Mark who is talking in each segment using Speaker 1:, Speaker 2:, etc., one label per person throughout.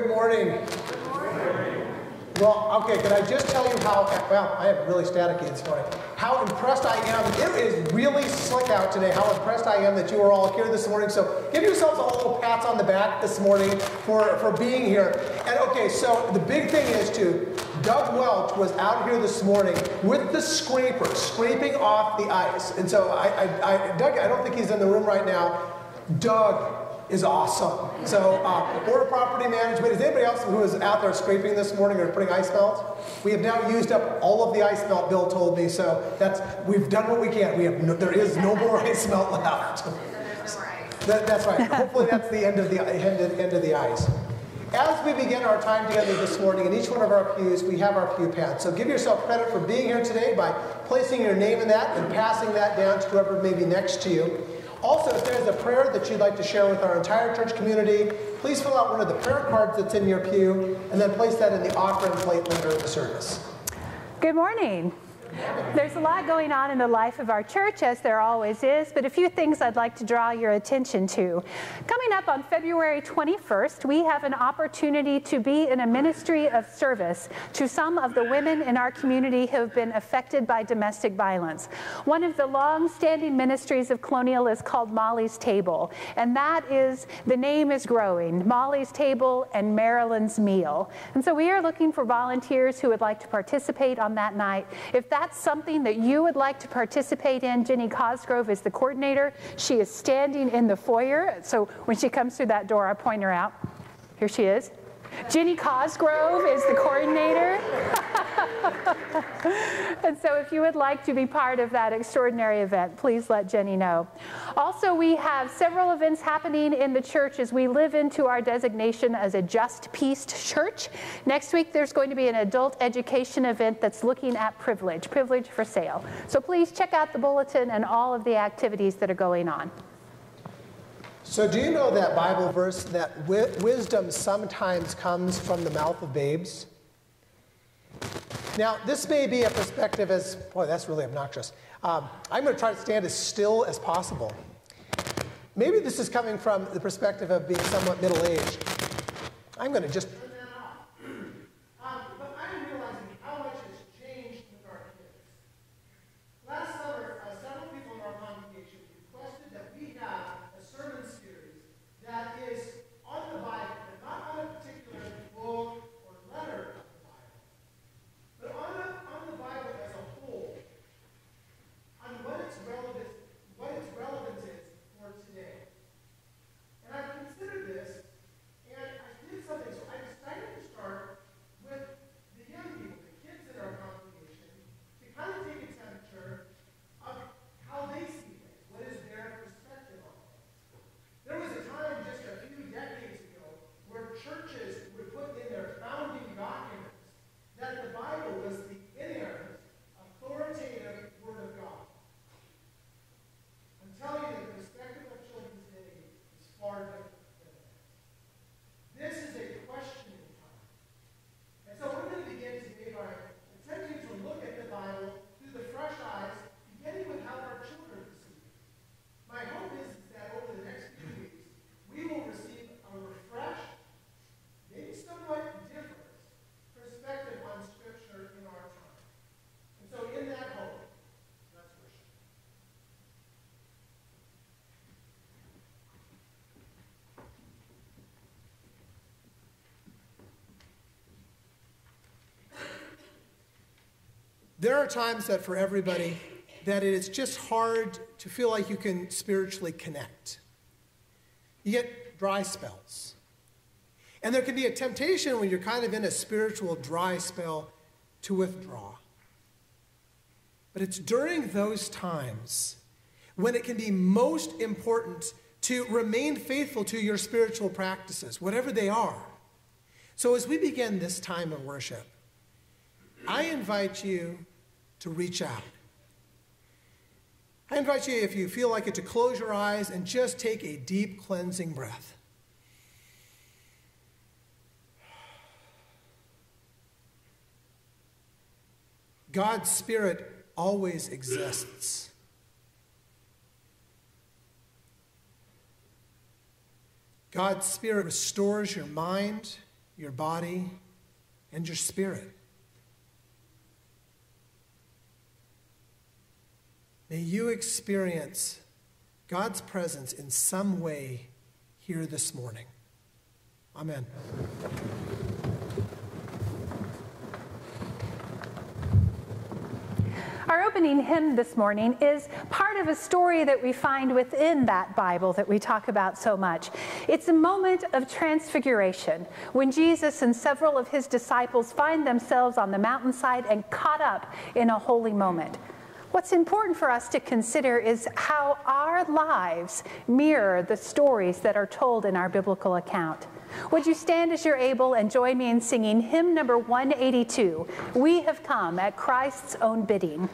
Speaker 1: good morning. Well, okay, can I just tell you how, well, I am really staticky this morning, how impressed I am. It is really slick out today, how impressed I am that you are all here this morning. So give yourselves a little pats on the back this morning for, for being here. And okay, so the big thing is too, Doug Welch was out here this morning with the scraper, scraping off the ice. And so I, I, I Doug, I don't think he's in the room right now. Doug, is awesome. So, uh, Board of Property Management, is anybody else who is out there scraping this morning or putting ice melt? We have now used up all of the ice melt, Bill told me, so that's, we've done what we can. We have no, there is no more ice melt left. That, that's right. Hopefully that's the end of the, end of, end of the ice. As we begin our time together this morning, in each one of our pews, we have our pew pad. So give yourself credit for being here today by placing your name in that and passing that down to whoever may be next to you. Also, if there's a prayer that you'd like to share with our entire church community, please fill out one of the prayer cards that's in your pew and then place that in the offering plate later in the service.
Speaker 2: Good morning. There's a lot going on in the life of our church, as there always is, but a few things I'd like to draw your attention to. Coming up on February 21st, we have an opportunity to be in a ministry of service to some of the women in our community who have been affected by domestic violence. One of the long-standing ministries of Colonial is called Molly's Table, and that is, the name is growing, Molly's Table and Marilyn's Meal. And so we are looking for volunteers who would like to participate on that night. If that that's something that you would like to participate in, Jenny Cosgrove is the coordinator. She is standing in the foyer. So when she comes through that door, I point her out. Here she is. Jenny Cosgrove is the coordinator. and so if you would like to be part of that extraordinary event, please let Jenny know. Also, we have several events happening in the church as we live into our designation as a just peace church. Next week, there's going to be an adult education event that's looking at privilege, privilege for sale. So please check out the bulletin and all of the activities that are going on.
Speaker 1: So, do you know that Bible verse that wi- wisdom sometimes comes from the mouth of babes? Now, this may be a perspective as, boy, that's really obnoxious. Um, I'm going to try to stand as still as possible. Maybe this is coming from the perspective of being somewhat middle aged. I'm going to just There are times that for everybody that it is just hard to feel like you can spiritually connect. You get dry spells. And there can be a temptation when you're kind of in a spiritual dry spell to withdraw. But it's during those times when it can be most important to remain faithful to your spiritual practices, whatever they are. So as we begin this time of worship, I invite you to reach out. I invite you, if you feel like it, to close your eyes and just take a deep cleansing breath. God's Spirit always exists. God's Spirit restores your mind, your body, and your spirit. May you experience God's presence in some way here this morning. Amen.
Speaker 3: Our opening hymn this morning is part of a story that we find within that Bible that we talk about so much. It's a moment of transfiguration when Jesus and several of his disciples find themselves on the mountainside and caught up in a holy moment. What's important for us to consider is how our lives mirror the stories that are told in our biblical account. Would you stand as you're able and join me in singing hymn number 182 We Have Come at Christ's Own Bidding?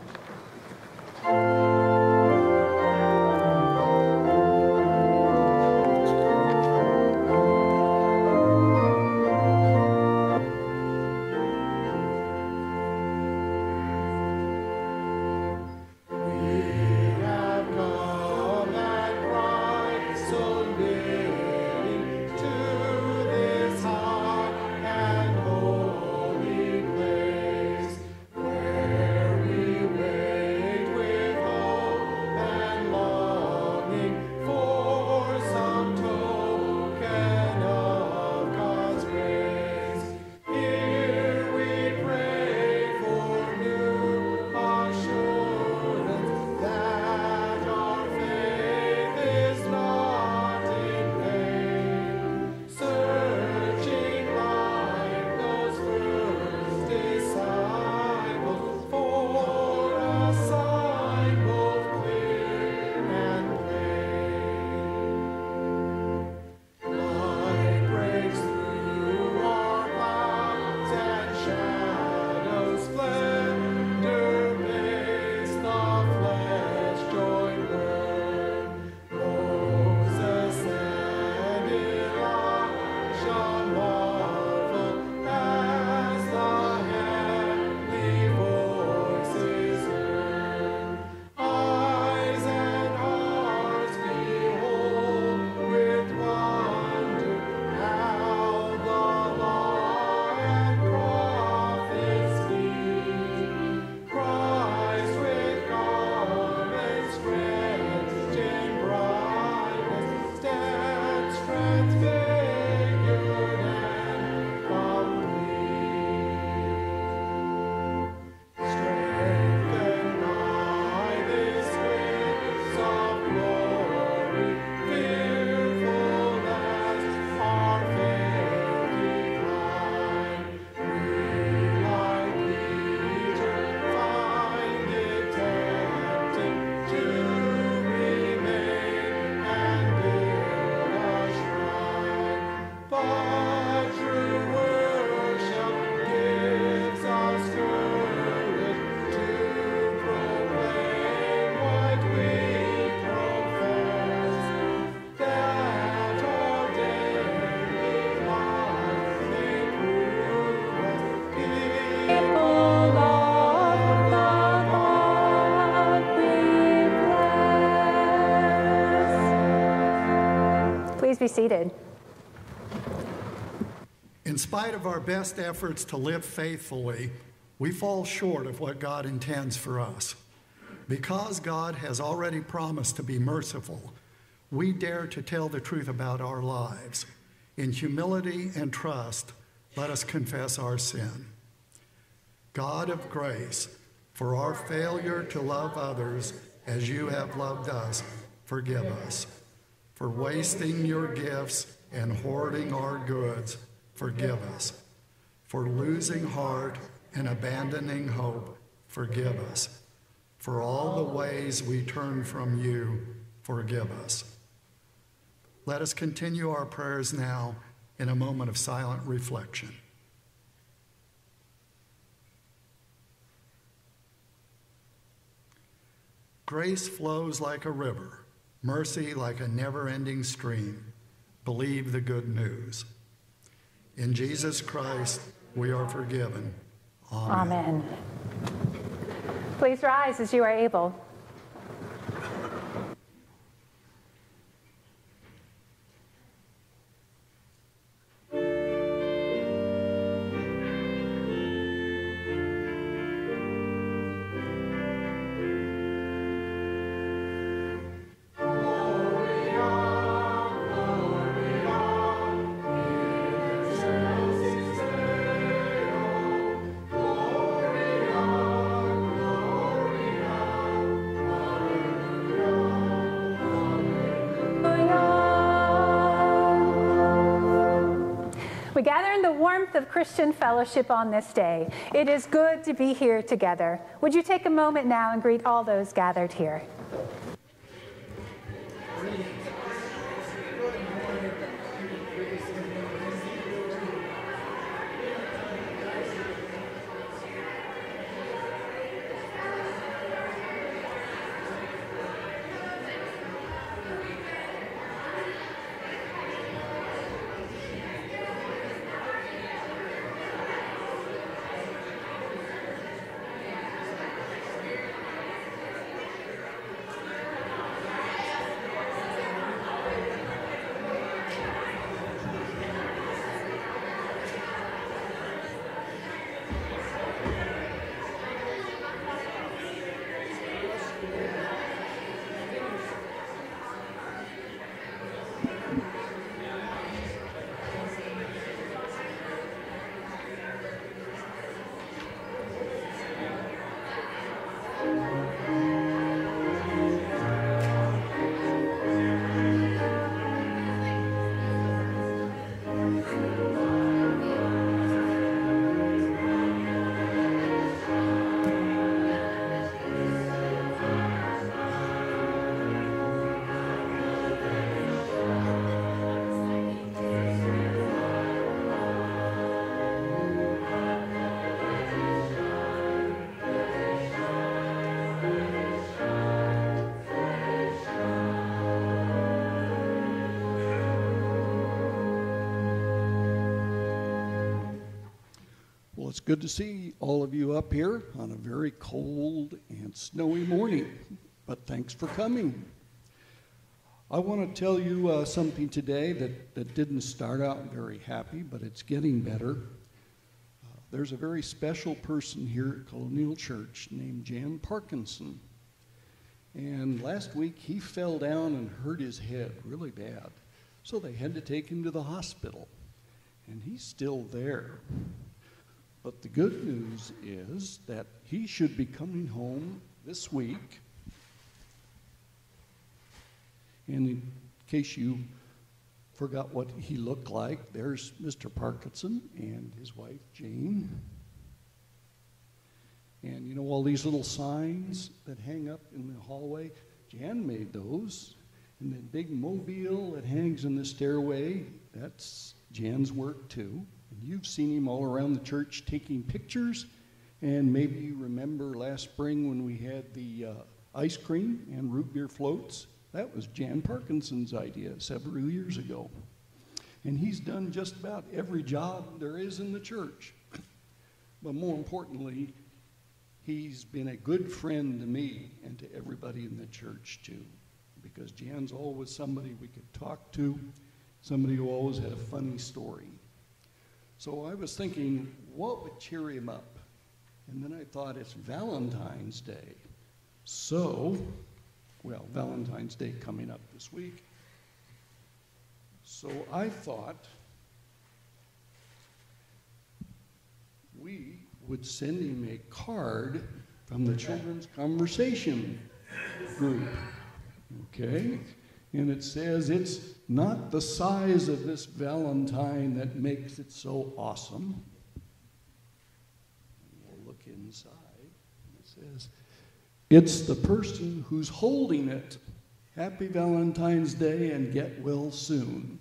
Speaker 3: Seated.
Speaker 4: In spite of our best efforts to live faithfully, we fall short of what God intends for us. Because God has already promised to be merciful, we dare to tell the truth about our lives. In humility and trust, let us confess our sin. God of grace, for our failure to love others as you have loved us, forgive us. For wasting your gifts and hoarding our goods, forgive us. For losing heart and abandoning hope, forgive us. For all the ways we turn from you, forgive us. Let us continue our prayers now in a moment of silent reflection. Grace flows like a river mercy like a never ending stream. Believe the good news. In Jesus Christ, we are forgiven. Amen.
Speaker 3: Amen. Please rise as you are able. Of Christian fellowship on this day. It is good to be here together. Would you take a moment now and greet all those gathered here?
Speaker 5: Good to see all of you up here on a very cold and snowy morning, but thanks for coming. I want to tell you uh, something today that, that didn't start out very happy, but it's getting better. Uh, there's a very special person here at Colonial Church named Jan Parkinson. And last week he fell down and hurt his head really bad. So they had to take him to the hospital. And he's still there. But the good news is that he should be coming home this week. And in case you forgot what he looked like, there's Mr. Parkinson and his wife Jane. And you know all these little signs that hang up in the hallway? Jan made those. And the big mobile that hangs in the stairway, that's Jan's work too. You've seen him all around the church taking pictures. And maybe you remember last spring when we had the uh, ice cream and root beer floats. That was Jan Parkinson's idea several years ago. And he's done just about every job there is in the church. But more importantly, he's been a good friend to me and to everybody in the church too. Because Jan's always somebody we could talk to, somebody who always had a funny story. So I was thinking, what would cheer him up? And then I thought, it's Valentine's Day. So, well, Valentine's Day coming up this week. So I thought we would send him a card from the Children's Conversation group. Okay? And it says, It's not the size of this Valentine that makes it so awesome. We'll look inside. It says, It's the person who's holding it. Happy Valentine's Day and get well soon.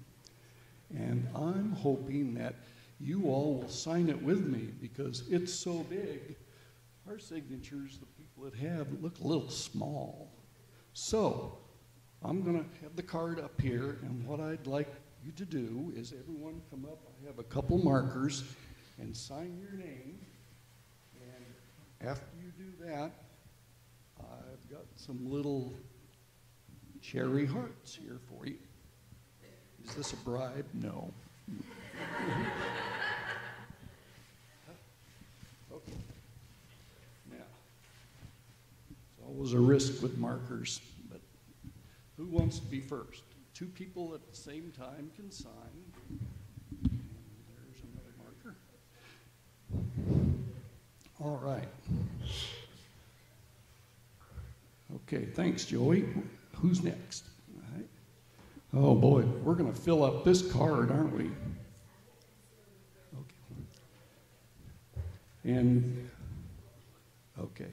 Speaker 5: And I'm hoping that you all will sign it with me because it's so big. Our signatures, the people that have, look a little small. So, I'm going to have the card up here, and what I'd like you to do is everyone come up. I have a couple markers, and sign your name. And after you do that, I've got some little cherry hearts here for you. Is this a bribe? No. okay. Now, it's always a risk with markers. Who wants to be first? Two people at the same time can sign. There's another marker. All right. Okay, thanks, Joey. Who's next? Oh boy, we're going to fill up this card, aren't we? And, okay.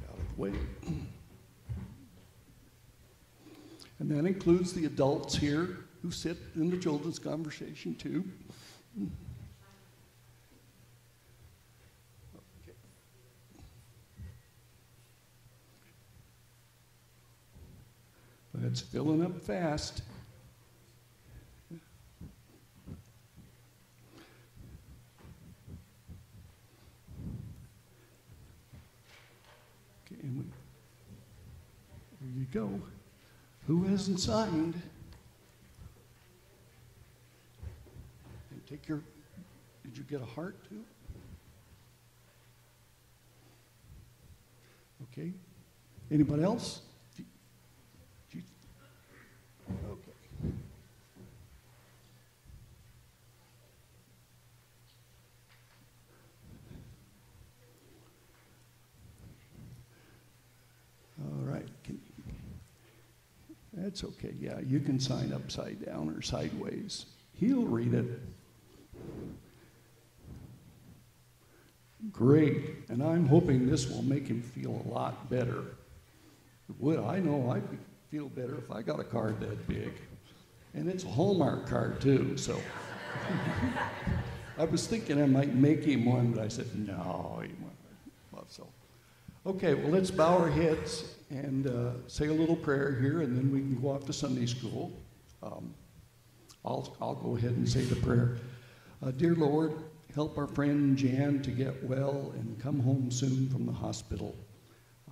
Speaker 5: Get Out of the way. And that includes the adults here who sit in the children's conversation too. But it's filling up fast. Okay, and we, there you go. Who hasn't signed? And take your, did you get a heart too? Okay. Anybody else? Do- do you- Okay. All right. Can, that's okay. Yeah, you can sign upside down or sideways. He'll read it. Great. And I'm hoping this will make him feel a lot better. Would. I know I'd feel better if I got a card that big. And it's a Hallmark card, too, so. I was thinking I might make him one, but I said, no, he won't. So, okay, well, let's bow our heads and uh, say a little prayer here, and then we can go off to Sunday school. Um, I'll, I'll go ahead and say the prayer. Uh, Dear Lord, help our friend Jan to get well and come home soon from the hospital.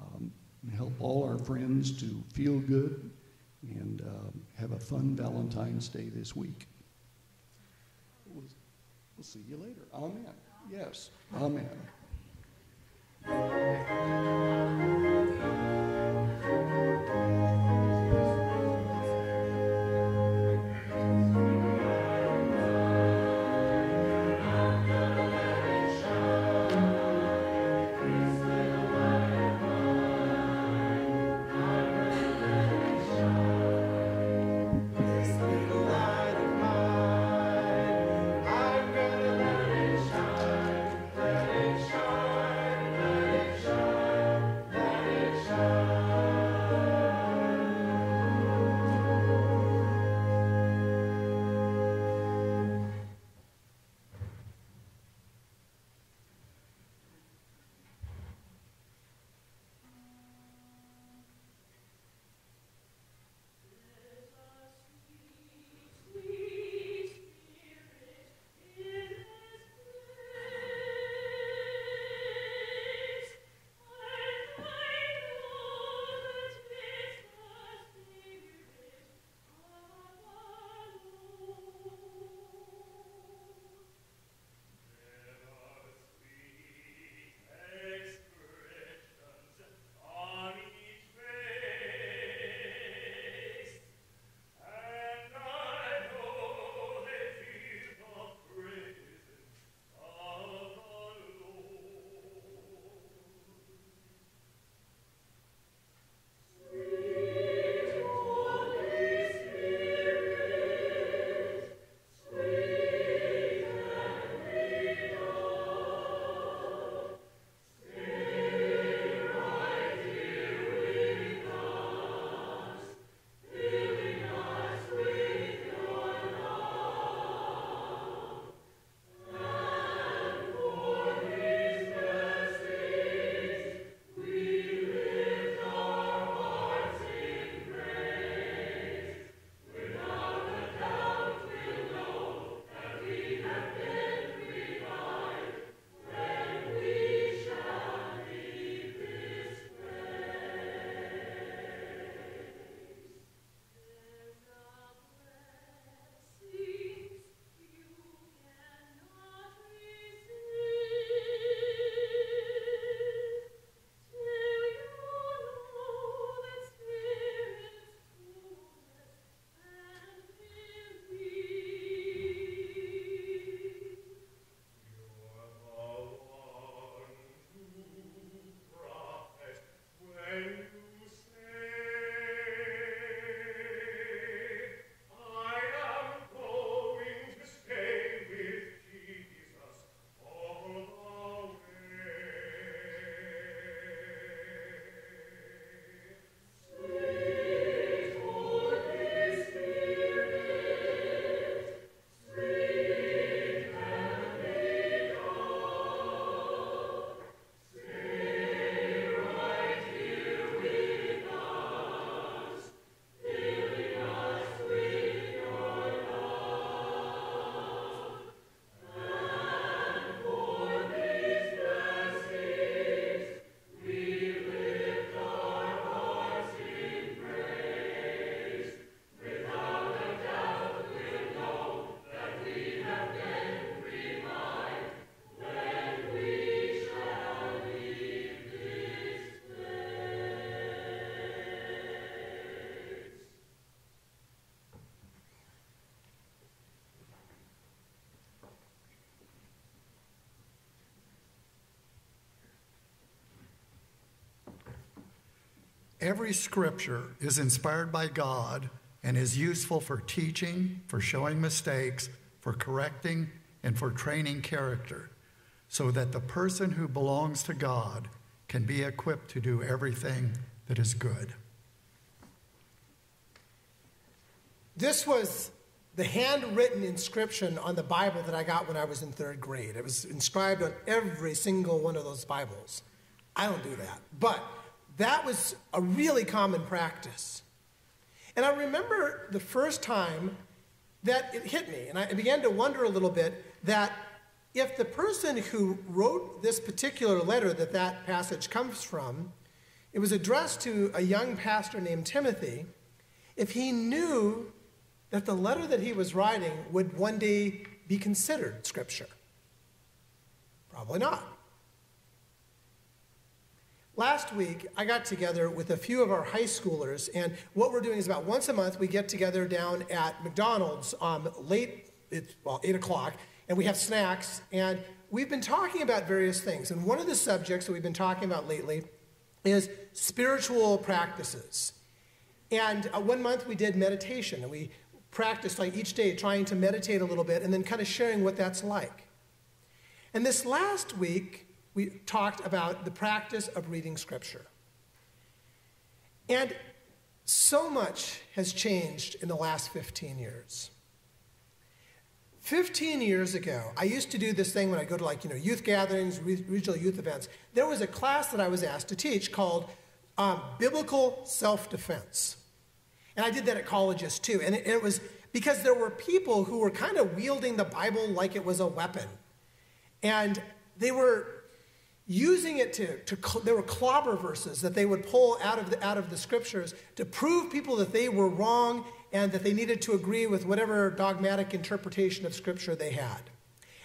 Speaker 5: Um, help all our friends to feel good and um, have a fun Valentine's Day this week. We'll, we'll see you later. Amen. Yes. Amen.
Speaker 3: Let it
Speaker 4: Every scripture is inspired by God and is useful for teaching, for showing mistakes, for correcting, and for training character, so that the person who belongs to God can be equipped to do everything that is good.
Speaker 1: This was the handwritten inscription on the Bible that I got when I was in third grade. It was inscribed on every single one of those Bibles. I don't do that. But that was a really common practice. And I remember the first time that it hit me, and I began to wonder a little bit that if the person who wrote this particular letter that that passage comes from, it was addressed to a young pastor named Timothy, if he knew that the letter that he was writing would one day be considered scripture. Probably not. Last week, I got together with a few of our high schoolers, and what we're doing is about once a month we get together down at McDonald's um, late, it's, well, 8 o'clock, and we have snacks, and we've been talking about various things. And one of the subjects that we've been talking about lately is spiritual practices. And uh, one month we did meditation, and we practiced like each day trying to meditate a little bit and then kind of sharing what that's like. And this last week, we talked about the practice of reading Scripture. And so much has changed in the last 15 years. 15 years ago, I used to do this thing when I go to like, you know, youth gatherings, regional youth events. There was a class that I was asked to teach called um, Biblical Self-Defense. And I did that at colleges too. And it, it was because there were people who were kind of wielding the Bible like it was a weapon. And they were using it to, to there were clobber verses that they would pull out of, the, out of the scriptures to prove people that they were wrong and that they needed to agree with whatever dogmatic interpretation of scripture they had.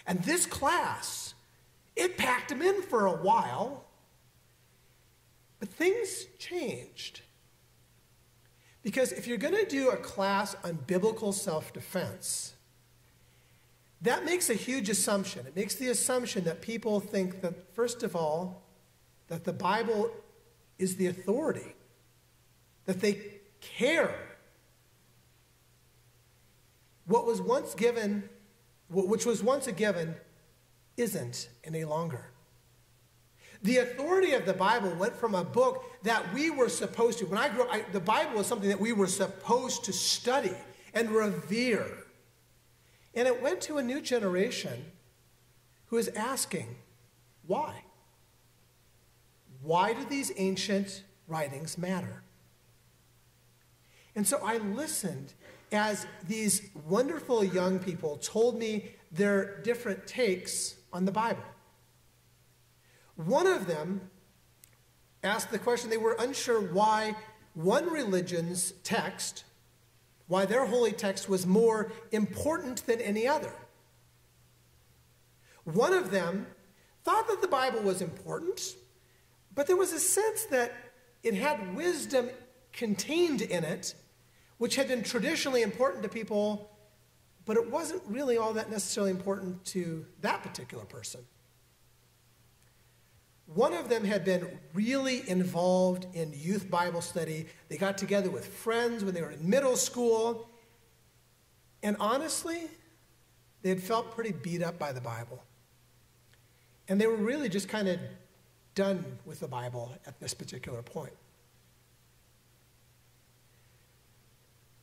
Speaker 1: And this class, it packed them in for a while, but things changed. Because if you're going to do a class on biblical self defense, that makes a huge assumption. It makes the assumption that people think that, first of all, that the Bible is the authority, that they care. What was once given, which was once a given, isn't any longer. The authority of the Bible went from a book that we were supposed to, when I grew up, I, the Bible was something that we were supposed to study and revere. And it went to a new generation who is asking, why? Why do these ancient writings matter? And so I listened as these wonderful young people told me their different takes on the Bible. One of them asked the question they were unsure why one religion's text why their holy text was more important than any other. One of them thought that the Bible was important, but there was a sense that it had wisdom contained in it, which had been traditionally important to people, but it wasn't really all that necessarily important to that particular person. One of them had been really involved in youth Bible study. They got together with friends when they were in middle school. And honestly, they had felt pretty beat up by the Bible. And they were really just kind of done with the Bible at this particular point.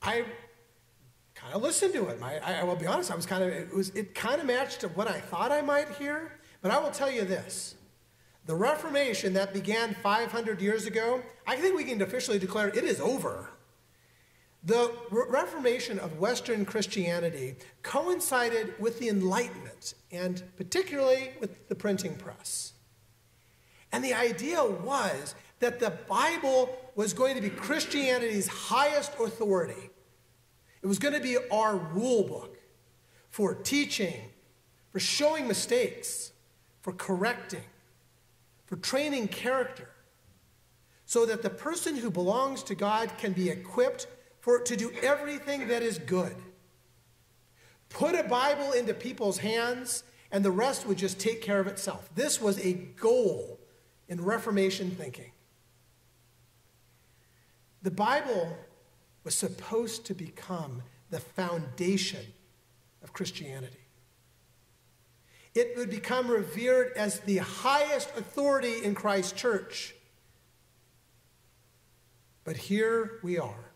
Speaker 1: I kind of listened to it. I, I will be honest, I was kind of, it, was, it kind of matched to what I thought I might hear. But I will tell you this the Reformation that began 500 years ago, I think we can officially declare it is over. The Reformation of Western Christianity coincided with the Enlightenment, and particularly with the printing press. And the idea was that the Bible was going to be Christianity's highest authority. It was going to be our rule book for teaching, for showing mistakes, for correcting for training character, so that the person who belongs to God can be equipped for to do everything that is good. Put a Bible into people's hands, and the rest would just take care of itself. This was a goal in Reformation thinking. The Bible was supposed to become the foundation of Christianity. It would become revered as the highest authority in Christ's church. But here we are.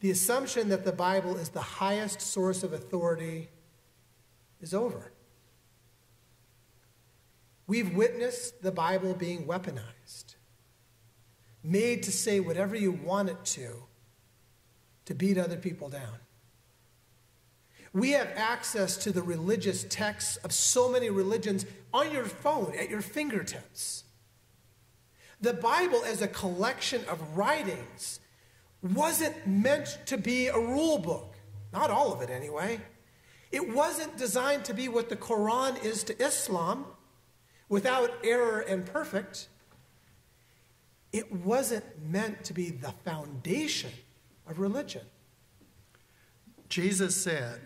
Speaker 1: The assumption that the Bible is the highest source of authority is over. We've witnessed the Bible being weaponized, made to say whatever you want it to, to beat other people down. We have access to the religious texts of so many religions on your phone, at your fingertips. The Bible, as a collection of writings, wasn't meant to be a rule book. Not all of it, anyway. It wasn't designed to be what the Quran is to Islam, without error and perfect. It wasn't meant to be the foundation of religion.
Speaker 4: Jesus said,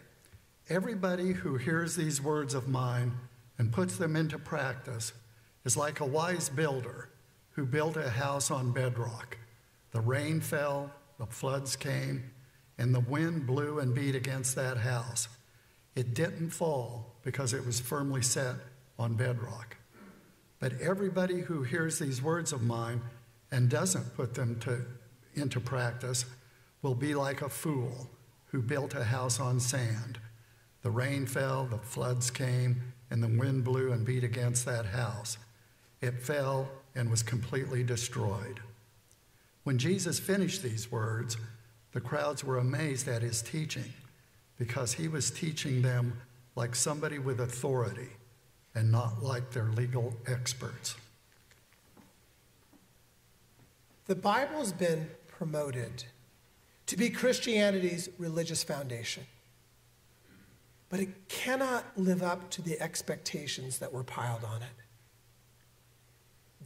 Speaker 4: Everybody who hears these words of mine and puts them into practice is like a wise builder who built a house on bedrock. The rain fell, the floods came, and the wind blew and beat against that house. It didn't fall because it was firmly set on bedrock. But everybody who hears these words of mine and doesn't put them to, into practice will be like a fool who built a house on sand. The rain fell, the floods came, and the wind blew and beat against that house. It fell and was completely destroyed. When Jesus finished these words, the crowds were amazed at his teaching because he was teaching them like somebody with authority and not like their legal experts.
Speaker 1: The Bible's been promoted to be Christianity's religious foundation but it cannot live up to the expectations that were piled on it.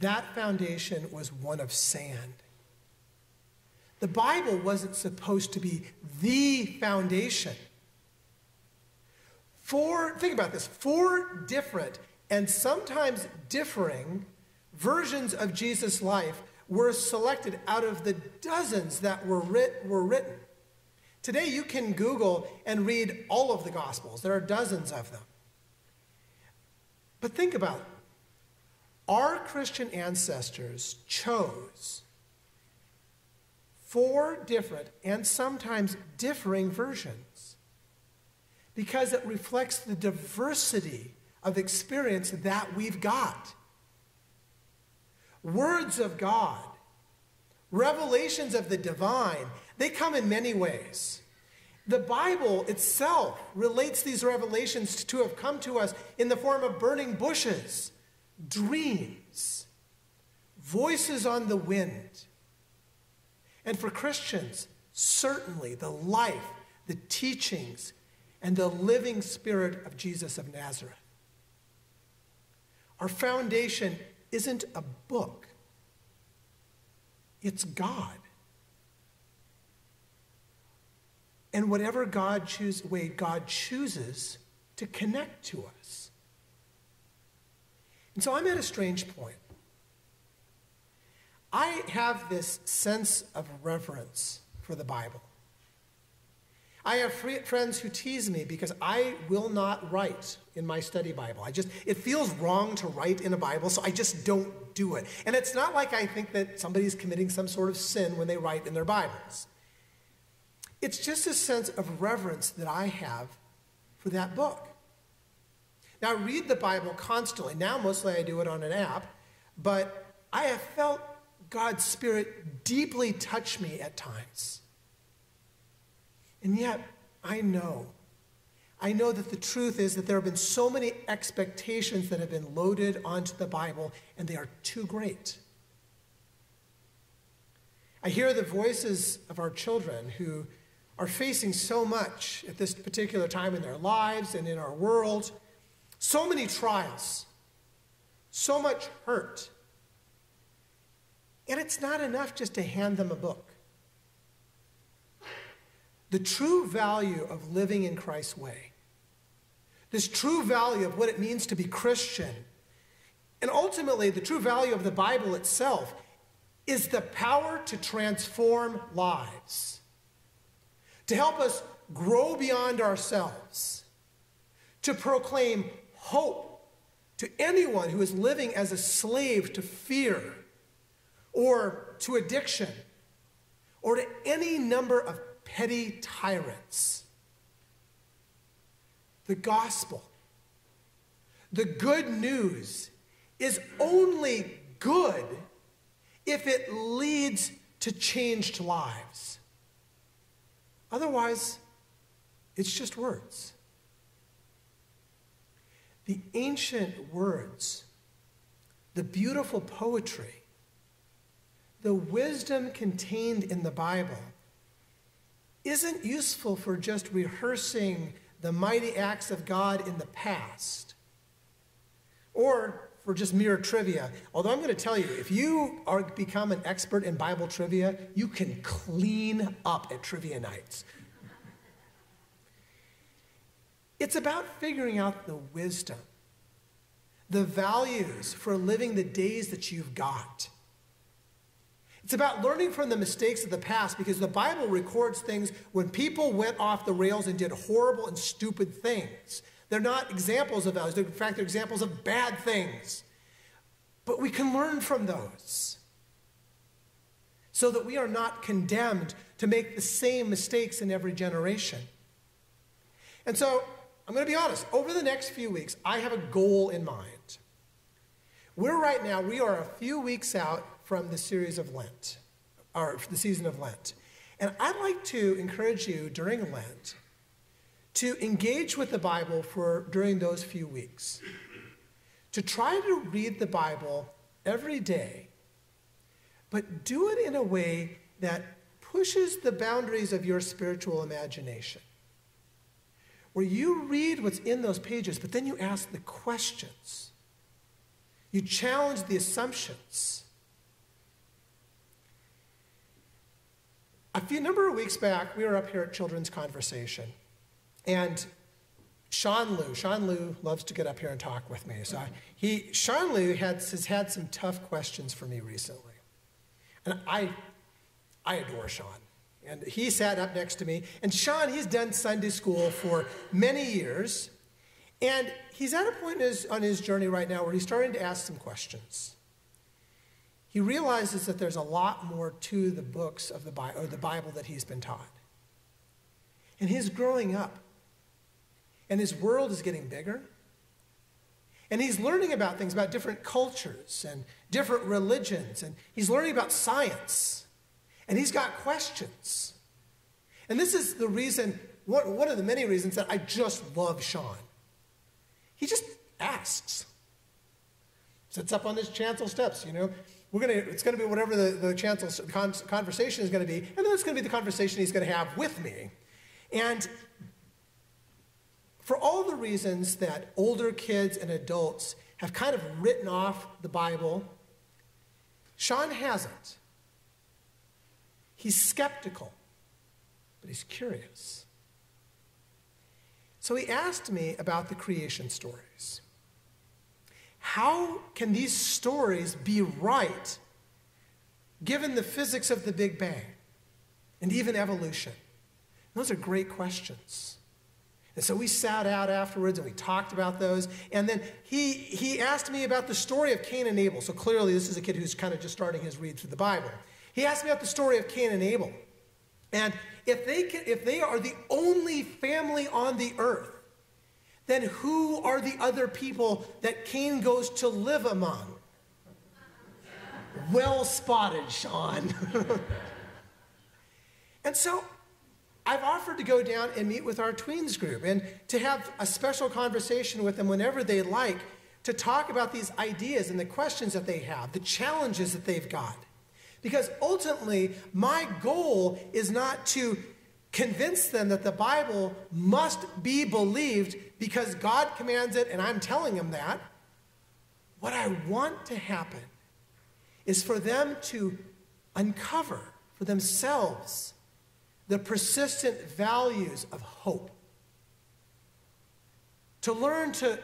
Speaker 1: That foundation was one of sand. The Bible wasn't supposed to be the foundation. Four, think about this, four different and sometimes differing versions of Jesus' life were selected out of the dozens that were, writ, were written. Today, you can Google and read all of the Gospels, there are dozens of them. But think about it. Our Christian ancestors chose four different and sometimes differing versions because it reflects the diversity of experience that we've got. Words of God, revelations of the divine, they come in many ways. The Bible itself relates these revelations to have come to us in the form of burning bushes, dreams, voices on the wind. And for Christians, certainly the life, the teachings, and the living spirit of Jesus of Nazareth. Our foundation isn't a book, it's God. And whatever God choose, way God chooses to connect to us. And so I'm at a strange point. I have this sense of reverence for the Bible. I have friends who tease me because I will not write in my study Bible. I just, it feels wrong to write in a Bible, so I just don't do it. And it's not like I think that somebody's committing some sort of sin when they write in their Bibles. It's just a sense of reverence that I have for that book. Now, I read the Bible constantly. Now, mostly I do it on an app, but I have felt God's Spirit deeply touch me at times. And yet, I know. I know that the truth is that there have been so many expectations that have been loaded onto the Bible, and they are too great. I hear the voices of our children who are facing so much at this particular time in their lives and in our world. So many trials, so much hurt. And it's not enough just to hand them a book. The true value of living in Christ's way, this true value of what it means to be Christian, and ultimately the true value of the Bible itself is the power to transform lives, to help us grow beyond ourselves, to proclaim hope to anyone who is living as a slave to fear or to addiction or to any number of petty tyrants. The gospel, the good news, is only good if it leads to changed lives. Otherwise, it's just words. The ancient words, the beautiful poetry, the wisdom contained in the Bible isn't useful for just rehearsing the mighty acts of God in the past or for just mere trivia. Although I'm going to tell you, if you are become an expert in Bible trivia, you can clean up at trivia nights. It's about figuring out the wisdom, the values for living the days that you've got. It's about learning from the mistakes of the past because the Bible records things when people went off the rails and did horrible and stupid things. They're not examples of those. In fact, they're examples of bad things. But we can learn from those so that we are not condemned to make the same mistakes in every generation. And so, I'm going to be honest, over the next few weeks, I have a goal in mind. We're right now, we are a few weeks out from the series of Lent, or the season of Lent. And I'd like to encourage you during Lent to engage with the Bible for during those few weeks. To try to read the Bible every day, but do it in a way that pushes the boundaries of your spiritual imagination. Where you read what's in those pages, but then you ask the questions. You challenge the assumptions. A few number of weeks back, we were up here at Children's Conversation, and Sean Liu, Sean Liu loves to get up here and talk with me. So I, he, Sean Liu had, has had some tough questions for me recently, and I, I adore Sean. And he sat up next to me, and Sean, he's done Sunday school for many years, and he's at a point his, on his journey right now where he's starting to ask some questions he realizes that there's a lot more to the books of the Bible, or the Bible that he's been taught. And he's growing up, and his world is getting bigger. And he's learning about things, about different cultures and different religions, and he's learning about science. And he's got questions. And this is the reason, one of the many reasons that I just love Sean. He just asks. Sits up on his chancel steps, you know, we're gonna, it's going to be whatever the, the chancel conversation is going to be, and then it's going to be the conversation he's going to have with me. And for all the reasons that older kids and adults have kind of written off the Bible, Sean hasn't. He's skeptical, but he's curious. So he asked me about the creation stories. How can these stories be right given the physics of the Big Bang and even evolution? Those are great questions. And so we sat out afterwards and we talked about those. And then he, he asked me about the story of Cain and Abel. So clearly, this is a kid who's kind of just starting his read through the Bible. He asked me about the story of Cain and Abel. And if they, can, if they are the only family on the earth then who are the other people that Cain goes to live among? Well spotted, Sean. and so I've offered to go down and meet with our tweens group and to have a special conversation with them whenever they like to talk about these ideas and the questions that they have, the challenges that they've got. Because ultimately, my goal is not to convince them that the Bible must be believed because God commands it and I'm telling them that. What I want to happen is for them to uncover for themselves the persistent values of hope. To learn to,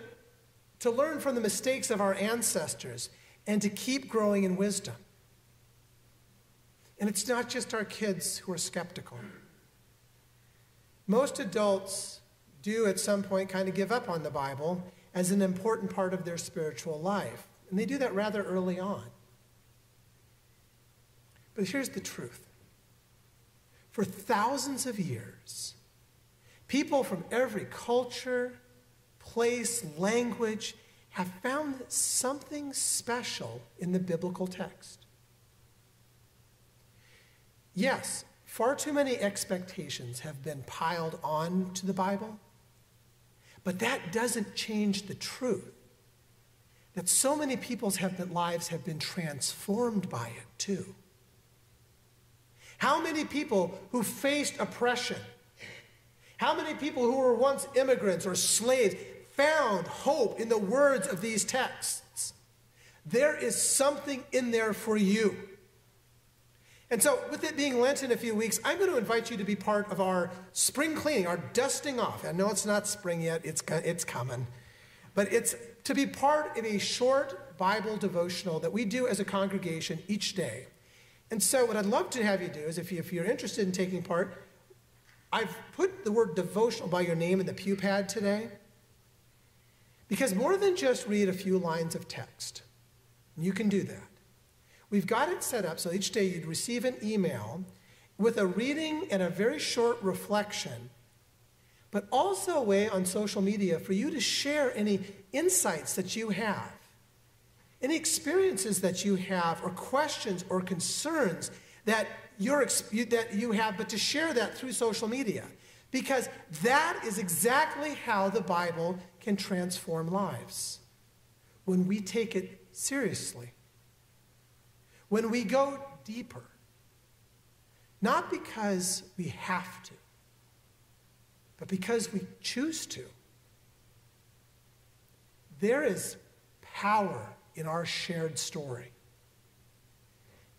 Speaker 1: to learn from the mistakes of our ancestors and to keep growing in wisdom. And it's not just our kids who are skeptical. Most adults do at some point kind of give up on the Bible as an important part of their spiritual life. And they do that rather early on. But here's the truth for thousands of years, people from every culture, place, language have found something special in the biblical text. Yes, far too many expectations have been piled on to the Bible, but that doesn't change the truth that so many people's lives have been transformed by it too. How many people who faced oppression, how many people who were once immigrants or slaves found hope in the words of these texts? There is something in there for you. And so, with it being Lent in a few weeks, I'm going to invite you to be part of our spring cleaning, our dusting off. I know it's not spring yet, it's, it's coming. But it's to be part of a short Bible devotional that we do as a congregation each day. And so, what I'd love to have you do is if, you, you're interested in taking part, I've put the word devotional by your name in the pew pad today. Because more than just read a few lines of text, you can do that. We've got it set up so each day you'd receive an email with a reading and a very short reflection, but also a way on social media for you to share any insights that you have, any experiences that you have, or questions or concerns that, you're, that you have, but to share that through social media. Because that is exactly how the Bible can transform lives. When we take it seriously. When we go deeper, not because we have to, but because we choose to, there is power in our shared story.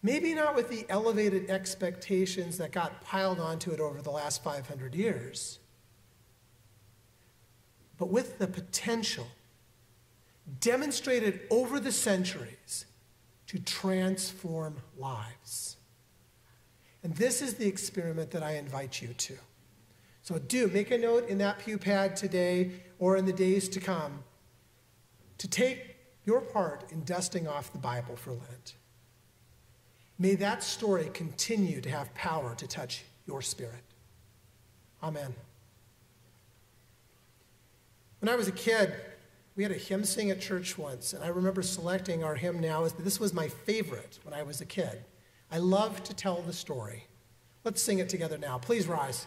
Speaker 1: Maybe not with the elevated expectations that got piled onto it over the last 500 years, but with the potential demonstrated over the centuries to transform lives. And this is the experiment that I invite you to. So do make a note in that pew pad today or in the days to come to take your part in dusting off the Bible for Lent. May that story continue to have power to touch your spirit. Amen. When I was a kid, we had a hymn sing at church once, and I remember selecting our hymn now. This was my favorite when I was a kid. I love to tell the story. Let's sing it together now. Please rise.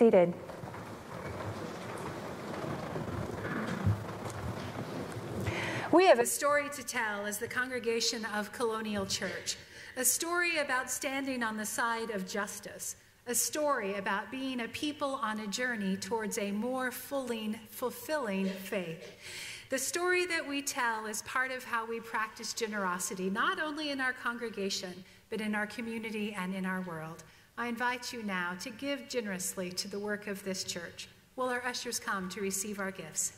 Speaker 2: Seated. We have a story to tell as the congregation of Colonial Church, a story about standing on the side of justice, a story about being a people on a journey towards a more fulfilling faith. The story that we tell is part of how we practice generosity, not only in our congregation, but in our community and in our world. I invite you now to give generously to the work of this church. Will our ushers come to receive our gifts?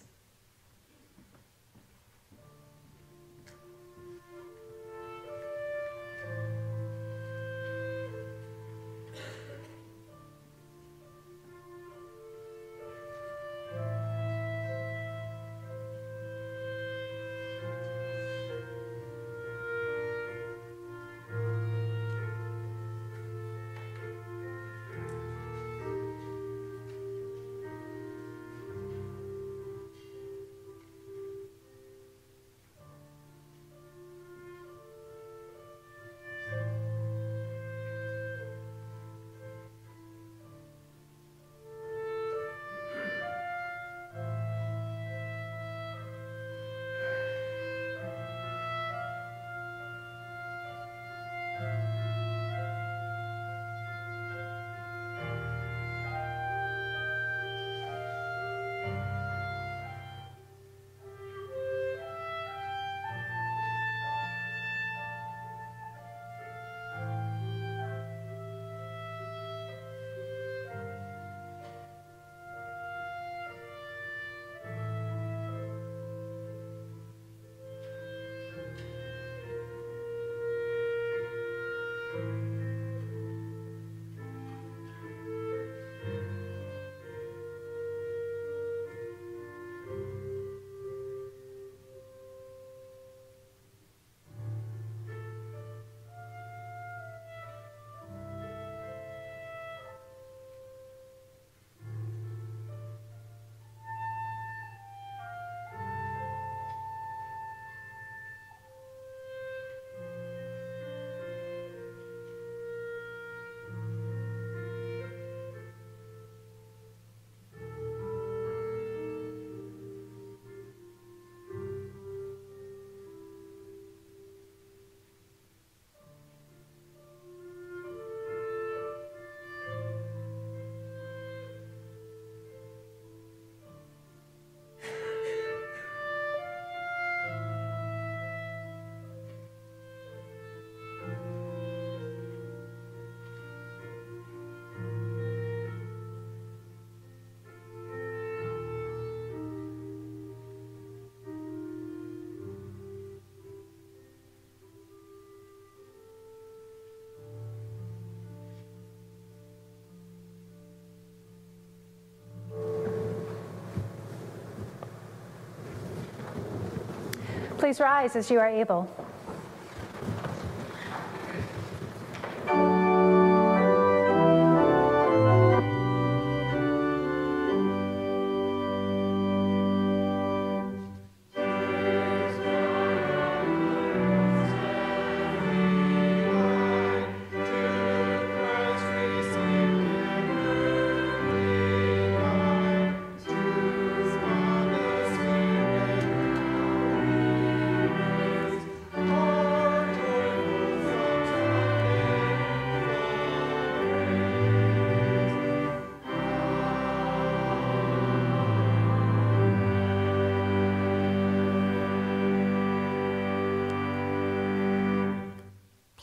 Speaker 2: Please rise as you are able.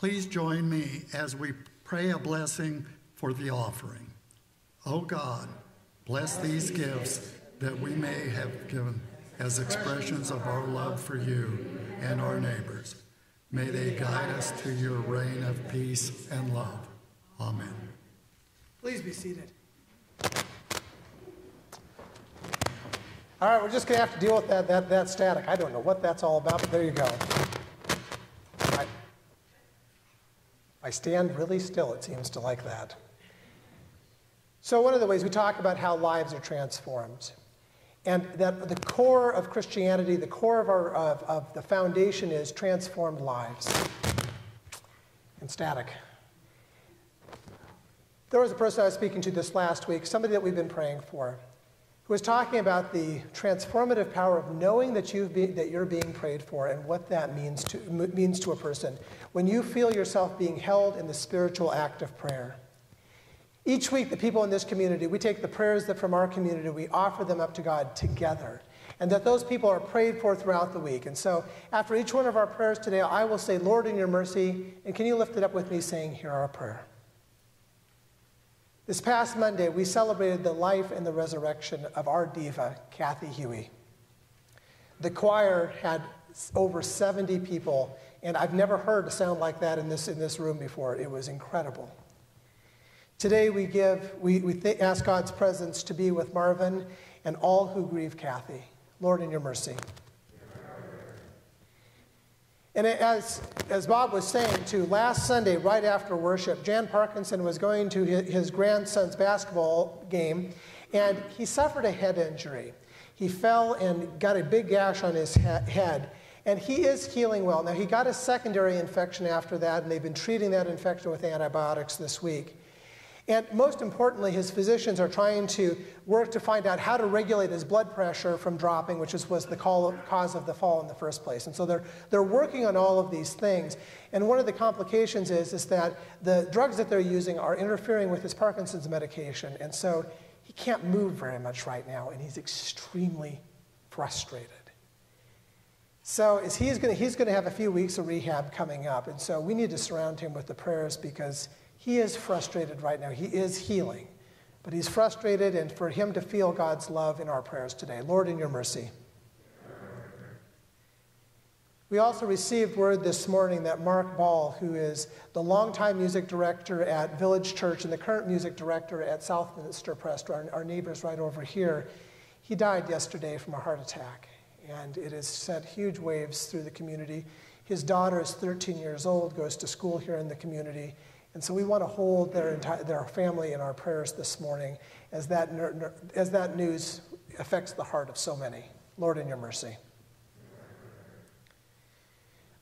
Speaker 4: Please join me as we pray a blessing for the offering. O oh God, bless these gifts that we may have given as expressions of our love for you and our neighbors. May they guide us to your reign of peace and love. Amen.
Speaker 1: Please be seated. All right, we're just going to have to deal with that, that, that static. I don't know what that's all about, but there you go. I stand really still, it seems to like that. So, one of the ways we talk about how lives are transformed, and that the core of Christianity, the core of, our, of, of the foundation is transformed lives. And static. There was a person I was speaking to this last week, somebody that we've been praying for, was talking about the transformative power of knowing that, you've be, that you're being prayed for and what that means to, means to a person when you feel yourself being held in the spiritual act of prayer. Each week, the people in this community, we take the prayers that from our community, we offer them up to God together. And that those people are prayed for throughout the week. And so, after each one of our prayers today, I will say, Lord, in your mercy, and can you lift it up with me, saying, Hear our prayer. This past Monday, we celebrated the life and the resurrection of our diva, Kathy Huey. The choir had over 70 people, and I've never heard a sound like that in this, in this room before. It was incredible. Today we give, we, we th- ask God's presence to be with Marvin and all who grieve Kathy. Lord, in your mercy. And as, as Bob was saying, too, last Sunday, right after worship, Jan Parkinson was going to his grandson's basketball game, and he suffered a head injury. He fell and got a big gash on his head, and he is healing well. Now, he got a secondary infection after that, and they've been treating that infection with antibiotics this week. And most importantly, his physicians are trying to work to find out how to regulate his blood pressure from dropping, which was the cause of the fall in the first place. And so they're, they're working on all of these things. And one of the complications is, is that the drugs that they're using are interfering with his Parkinson's medication. And so he can't move very much right now, and he's extremely frustrated. So is he's going he's to have a few weeks of rehab coming up. And so we need to surround him with the prayers because he is frustrated right now. He is healing, but he's frustrated, and for him to feel God's love in our prayers today. Lord, in your mercy. We also received word this morning that Mark Ball, who is the longtime music director at Village Church and the current music director at Southminster Press, our, our neighbors right over here, he died yesterday from a heart attack. And it has sent huge waves through the community. His daughter is 13 years old, goes to school here in the community, and so we want to hold their, entire, their family in our prayers this morning as that, as that news affects the heart of so many. Lord, in your mercy.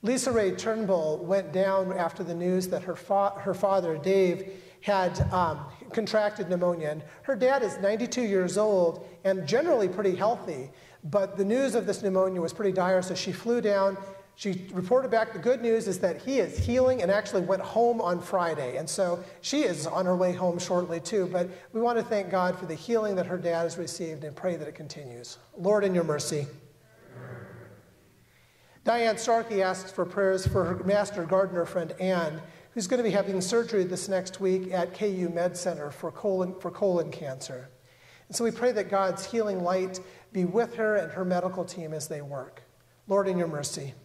Speaker 1: Lisa Ray Turnbull went down after the news that her, fa- her father, Dave, had um, contracted pneumonia. And her dad is 92 years old and generally pretty healthy, but the news of this pneumonia was pretty dire, so she flew down she reported back the good news is that he is healing and actually went home on Friday. And so she is on her way home shortly too. But we want to thank God for the healing that her dad has received and pray that it continues. Lord, in your mercy. Diane Starkey asks for prayers for her master gardener friend Anne, who's going to be having surgery this next week at KU Med Center for colon, for colon cancer. And so we pray that God's healing light be with her and her medical team as they work. Lord, in your mercy.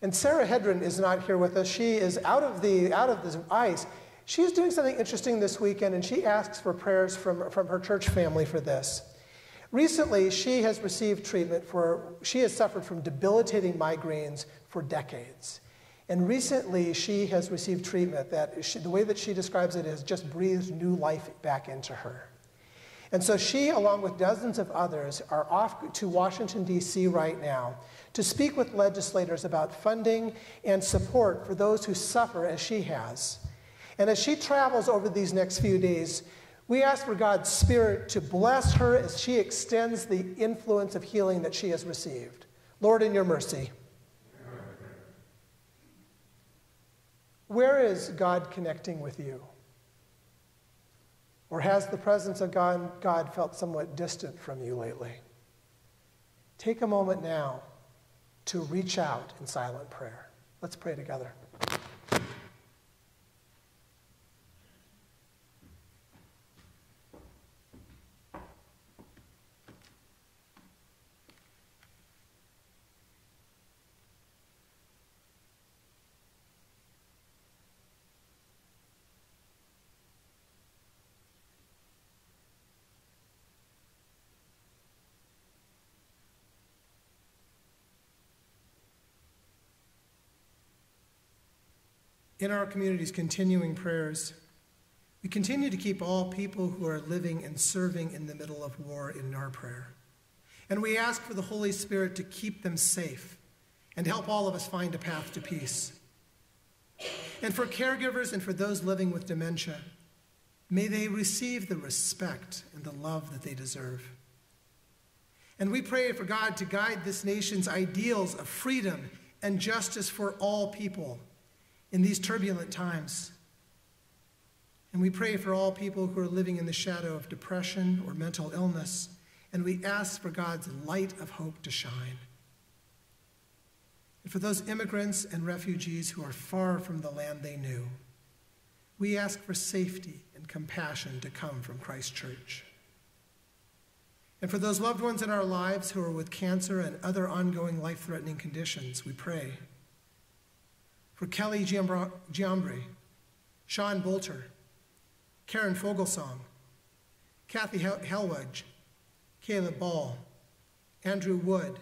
Speaker 1: And Sarah Hedren is not here with us. She is out of the, out of the ice. She's doing something interesting this weekend, and she asks for prayers from, from her church family for this. Recently, she has received treatment for, she has suffered from debilitating migraines for decades. And recently, she has received treatment that, she, the way that she describes it, has just breathed new life back into her. And so she, along with dozens of others, are off to Washington, D.C. right now to speak with legislators about funding and support for those who suffer as she has. And as she travels over these next few days, we ask for God's Spirit to bless her as she extends the influence of healing that she has received. Lord, in your mercy. Where is God connecting with you? Or has the presence of God, God felt somewhat distant from you lately? Take a moment now to reach out in silent prayer. Let's pray together. In our community's continuing prayers, we continue to keep all people who are living and serving in the middle of war in our prayer. And we ask for the Holy Spirit to keep them safe and help all of us find a path to peace. And for caregivers and for those living with dementia, may they receive the respect and the love that they deserve. And we pray for God to guide this nation's ideals of freedom and justice for all people in these turbulent times. And we pray for all people who are living in the shadow of depression or mental illness, and we ask for God's light of hope to shine. And for those immigrants and refugees who are far from the land they knew, we ask for safety and compassion to come from Christ Church. And for those loved ones in our lives who are with cancer and other ongoing life threatening conditions, we pray for Kelly Giambri, Sean Bolter, Karen Fogelsong, Kathy Helwedge, Caleb Ball, Andrew Wood,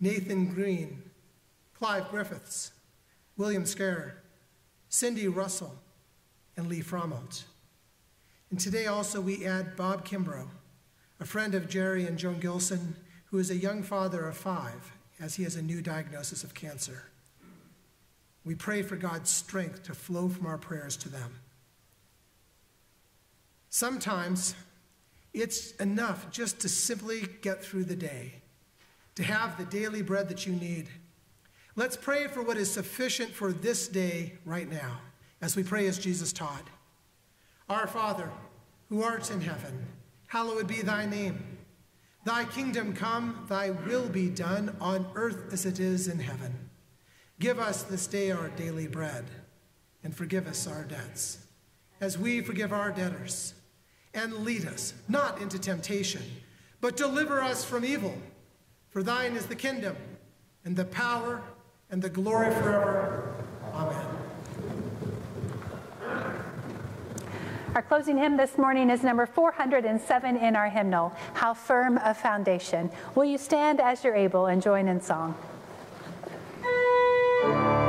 Speaker 1: Nathan Green, Clive Griffiths, William Scare, Cindy Russell, and Lee Fromont. And today also we add Bob Kimbrough, a friend of Jerry and Joan Gilson, who is a young father of five as he has a new diagnosis of cancer. We pray for God's strength to flow from our prayers to them. Sometimes it's enough just to simply get through the day, to have the daily bread that you need. Let's pray for what is sufficient for this day right now, as we pray as Jesus taught. Our Father, who art in heaven, hallowed be thy name. Thy kingdom come, thy will be done on earth as it is in heaven. Give us this day our daily bread, and forgive us our debts, as we forgive our debtors. And lead us not into temptation, but deliver us from evil. For thine is the kingdom, and the power, and the glory forever. Amen.
Speaker 3: Our closing hymn this morning is number 407 in our hymnal, How Firm a Foundation. Will you stand as you're able and join in song? Bye.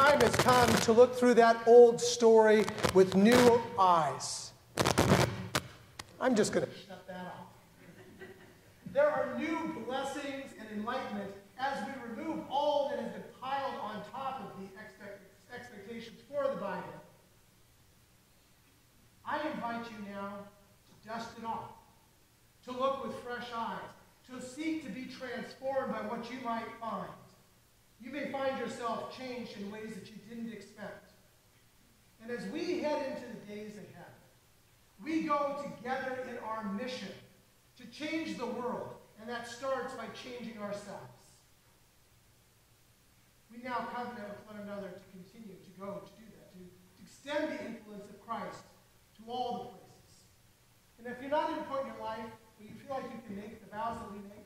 Speaker 1: Time has come to look through that old story with new eyes. I'm just going to shut that off. There are new blessings and enlightenment as we remove all that has been piled on top of the expect- expectations for the Bible. I invite you now to dust it off, to look with fresh eyes, to seek to be transformed by what you might find. You may find yourself changed in ways that you didn't expect. And as we head into the days ahead, we go together in our mission to change the world, and that starts by changing ourselves. We now covenant with one another to continue to go to do that, to, to extend the influence of Christ to all the places. And if you're not in a point in your life where you feel like you can make the vows that we make,